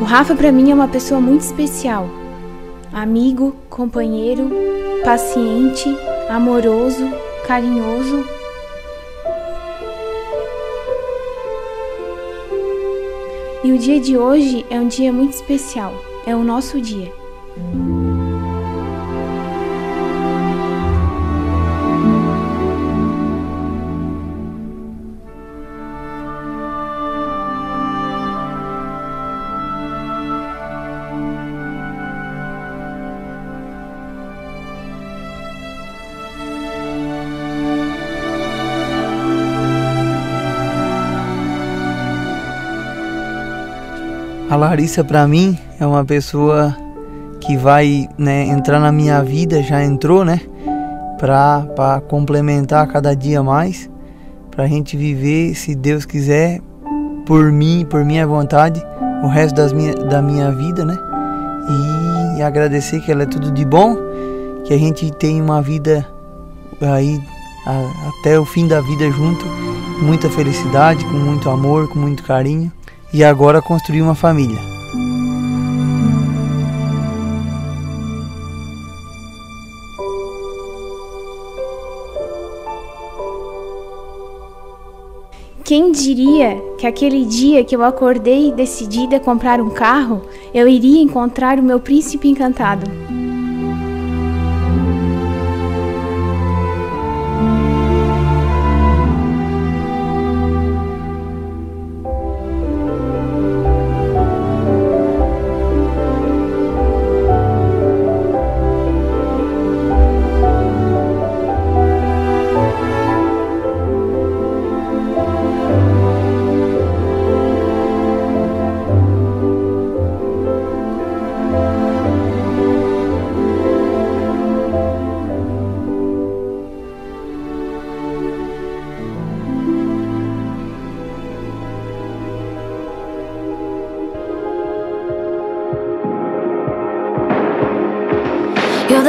O Rafa para mim é uma pessoa muito especial. Amigo, companheiro, paciente, amoroso, carinhoso. E o dia de hoje é um dia muito especial. É o nosso dia. A Larissa para mim é uma pessoa que vai né, entrar na minha vida, já entrou, né? Para complementar cada dia mais, para a gente viver, se Deus quiser, por mim, por minha vontade, o resto das minha, da minha vida, né? E agradecer que ela é tudo de bom, que a gente tem uma vida aí a, até o fim da vida junto, muita felicidade, com muito amor, com muito carinho e agora construir uma família. Quem diria que aquele dia que eu acordei decidida a comprar um carro, eu iria encontrar o meu príncipe encantado?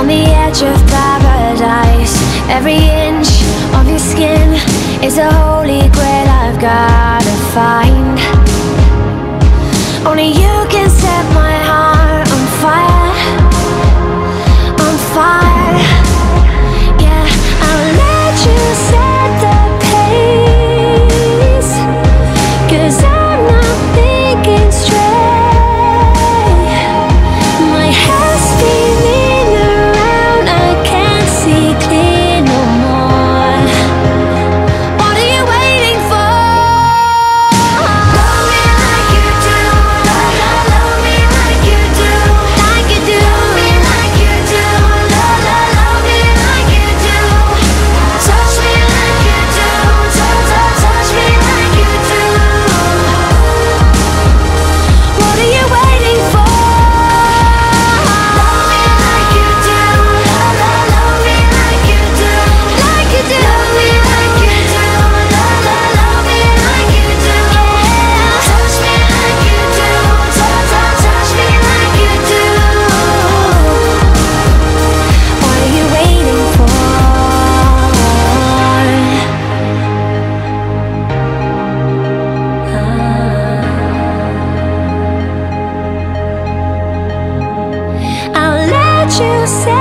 On the edge of paradise. Every inch of your skin is a holy grail I've gotta find. Only you can set my heart you say